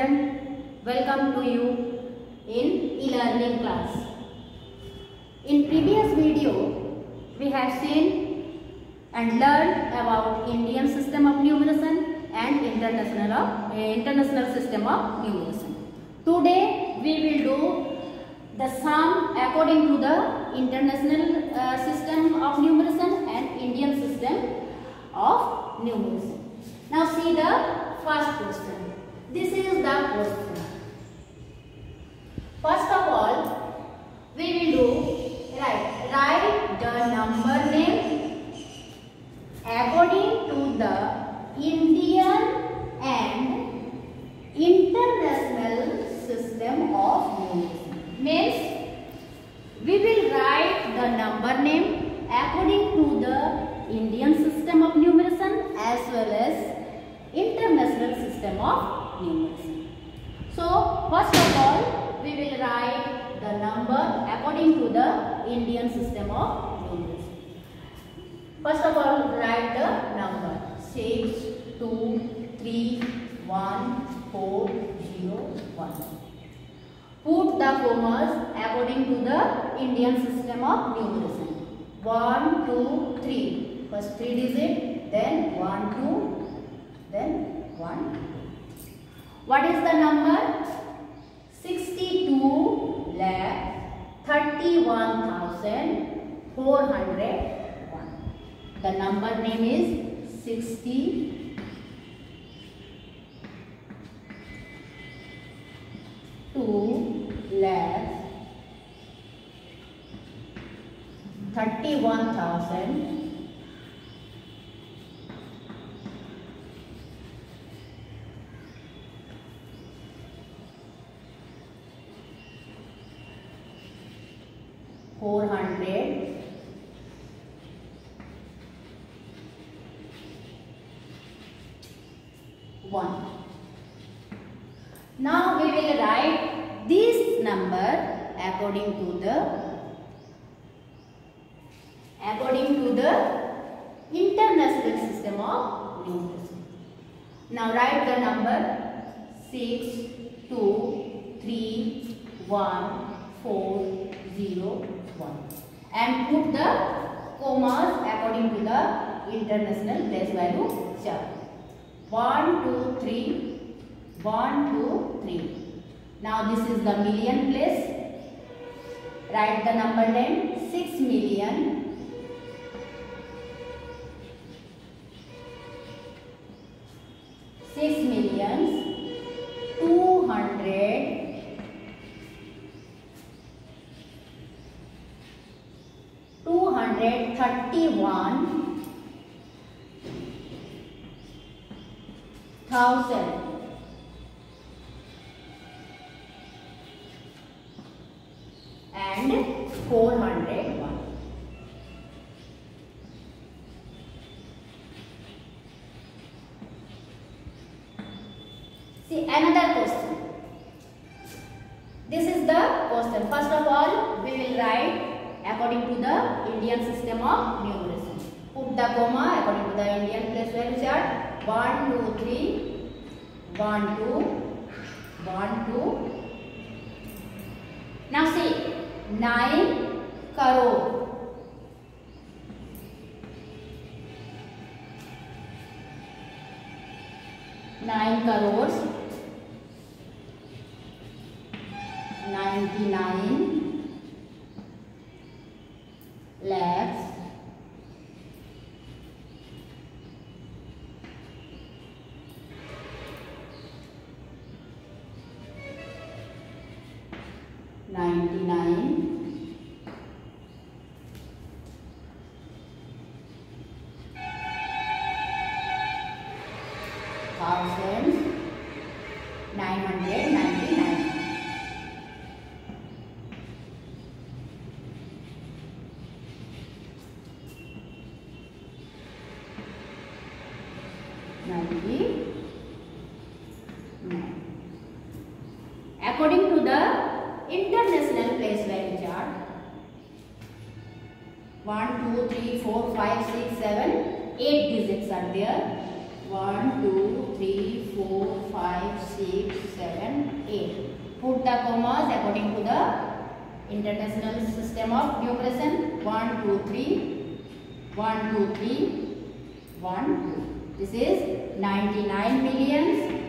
student, welcome to you in e-learning class. In previous video, we have seen and learned about Indian system of numeration and international of, uh, international system of numeration. Today we will do the sum according to the international uh, system of numeration and Indian system of numeration. Now see the first question. This is the question. First of all, we will do right. Write the number name according to the Indian and international system of numeration. Means we will write the number name according to the Indian system of numeration as well as international system of numeration. So, first of all, we will write the number according to the Indian system of numeration. First of all, write the number 6, 2, 3, 1, 4, 0, 1. Put the commas according to the Indian system of numeration. 1, 2, 3. First 3 digit, then 1, 2, then 1 what is the number? 62 lakh 31401 the number name is 60 two lakh thirty one thousand 1. Now we will write this number according to the according to the international system of numbers. Now write the number 6, 2, 3, 1, 4, 0, 1 and put the commas according to the international place value chart. One, two, three, one, two, three. Now this is the million place. Write the number then six million. Six millions two hundred two hundred thirty-one thousand and four hundred one. See another question. This is the question. First of all, we will write according to the Indian system of numeration. Put the comma according to the Indian place value chart. 1, 2, 3, 1, 2, 1, 2. Now see, 9 crore. Nine crores, ninety-nine 99 thousand. Nine hundred. Ninety nine ninety. Nine. According to the international place value chart, 1, 2, 3, 4, 5, 6, 7, 8 digits are there. 1, 2, 3, 4, 5, 6, 7, put the commas according to the international system of numeration. 1 2 3 1 2 3 1 2 this is 99 millions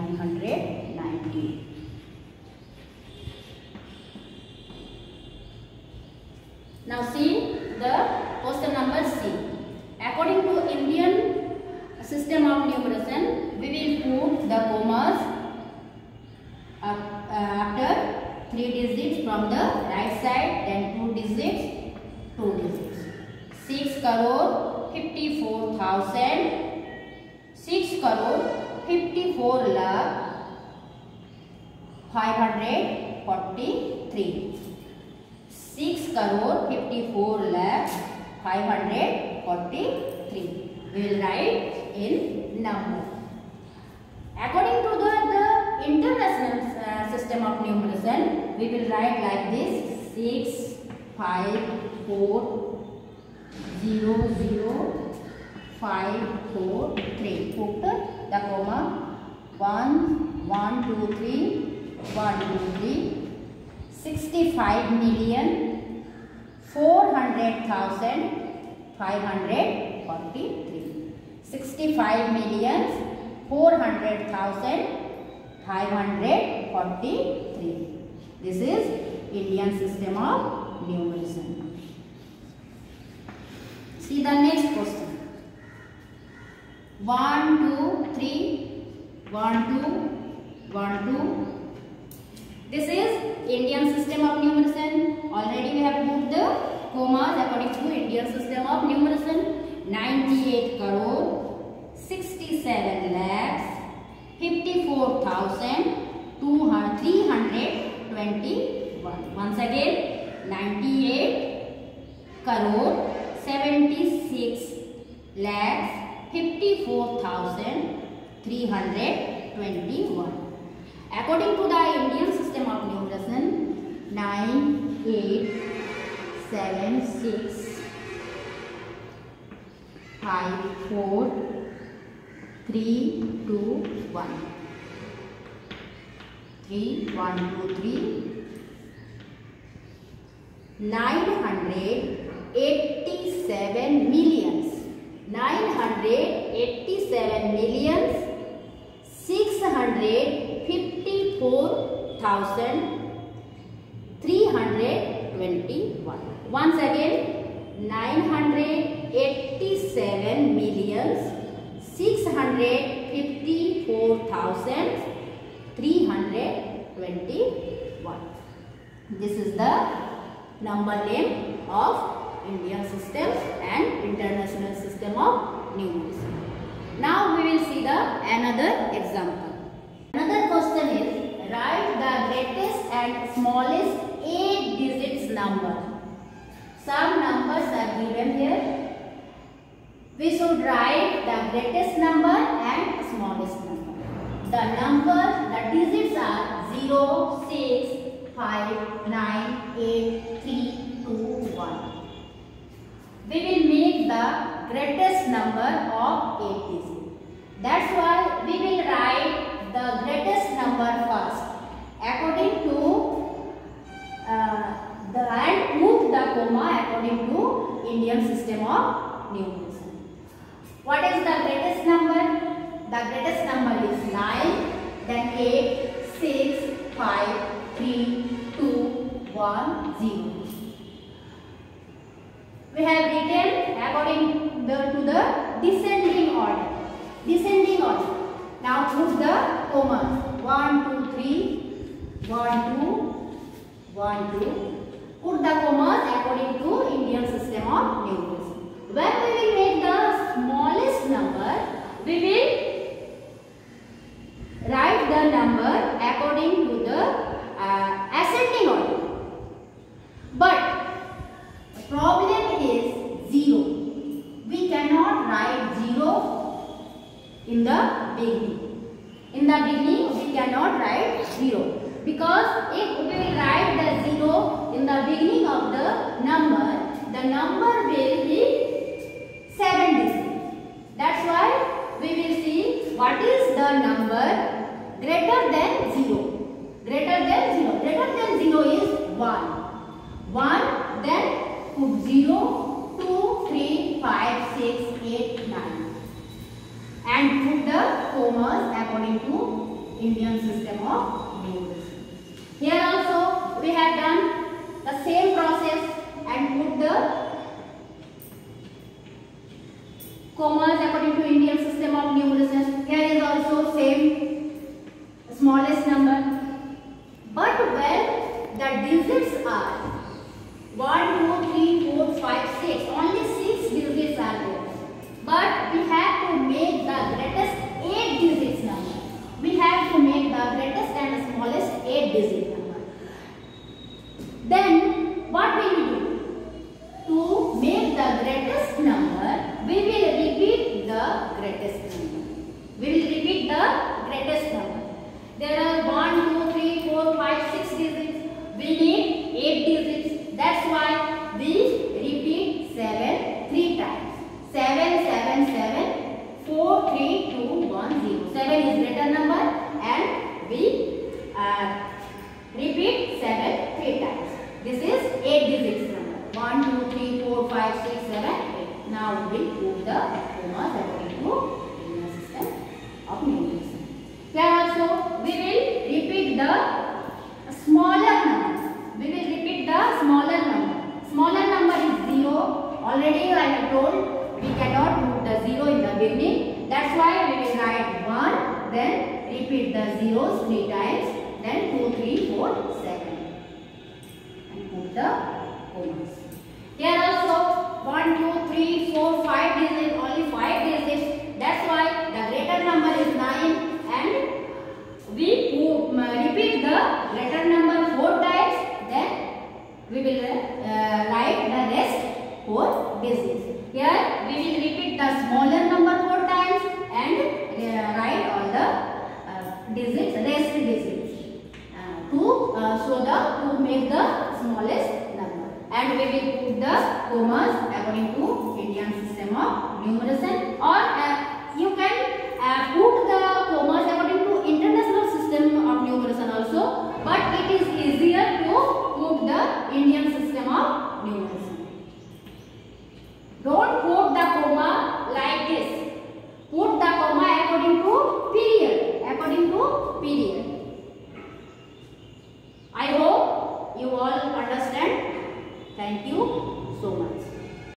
990. Now see the question number C. According to Indian system of numeration, we will put the commas uh, after 3 digits from the right side, then 2 digits, 2 digits. 6 crore 54,000, 6 crore 54 lakh 543 6 crore 54 lakh 543 we will write in number. According to the, the international uh, system of numeration, we will write like this. 6, 5, 4, 0, 0, 5, 4, 3. Put the comma 1, 1, 2, 3, 1, 2, 3, 65 million 400,000 543. 65 millions 400,000 543. This is Indian system of numeration. See the next question. One two three one two one two this is Indian system of numeration already we have book the commas according to Indian system of numeration 98 crore 67 lakhs 54,321 once again 98 crore 76 lakhs 54,321. According to the Indian system of numeration, 9, 8, 7, 6, 5, 4, three, two, one. Three, one, two, three. Nine hundred eighty-seven millions. Nine hundred eighty-seven millions. Six hundred fifty-four thousand three hundred twenty-one. Once again, nine hundred eighty-seven millions. 654,321. This is the number name of Indian system and international system of numeration. Now we will see the another example. Another question is write the greatest and smallest 8 digits number. Some numbers are given here we should write the greatest number and smallest number. The number, the digits are 0, 6, 5, 9, 8, 3, 2, 1. We will make the greatest number of 8 digits. That's why we will write the greatest number first. According to uh, the and move the comma according to Indian system of numerals. What is the greatest number? The greatest number is 9, then 8, 6, 5, 3, 2, 1, 0. We have written according the, to the descending order. descending order. Now put the commas. 1, 2, 3, 1, 2, 1, 2. Put the commas according to Indian system of numerals. When we will make the smallest number, we will write the number according to the uh, ascending order. But the problem is 0. We cannot write 0 in the beginning. In the beginning, we cannot write 0. Because if we will write the 0 in the beginning of the number, the number will be 7 digits. That's why we will see what is the number greater than 0. Greater than 0. Greater than 0 is 1. 1 then put 0, 2, 3, 5, 6, 8, 9 and put the commas according to Indian system of numerals. Here also we have done the same process and put the commas according to Indian Here is also same smallest number. But when the digits are 1, 2, 3, 4, 5, 6, only 6 digits are there. But we have to make the greatest 8 digits number. We have to make the greatest and smallest 8 digit number. Then what will we do? To make the greatest number, we will repeat the greatest number. We will repeat the greatest number. There are 1, 2, 3, 4, 5, 6 digits. We need 8 digits. That's why we repeat 7 3 times. 7, 7, 7, 4, 3, 2, 1, 0. 7 is greater number and we uh, repeat 7 3 times. This is 8 digits number. 1, 2, 3, 4, 5, 6, 7, 8. Now we put the commas according to Indian system of numerals. Here also we will repeat the smaller number. We will repeat the smaller number. Smaller number is 0. Already I have told we cannot put the 0 in the beginning. That's why we will write 1 then repeat the zeros 3 times then 2, 3, 4, 7 and put the commas. Here also 1, 2, 3, 4, 5 digits only 5 digits. That's why the greater number is 9 and we uh, repeat the greater number 4 times then we will uh, write the rest 4 digits. Here we will repeat the smaller number digits, rest digits uh, to uh, so the to make the smallest number. And we will put the commas according to Indian system of numeration or uh,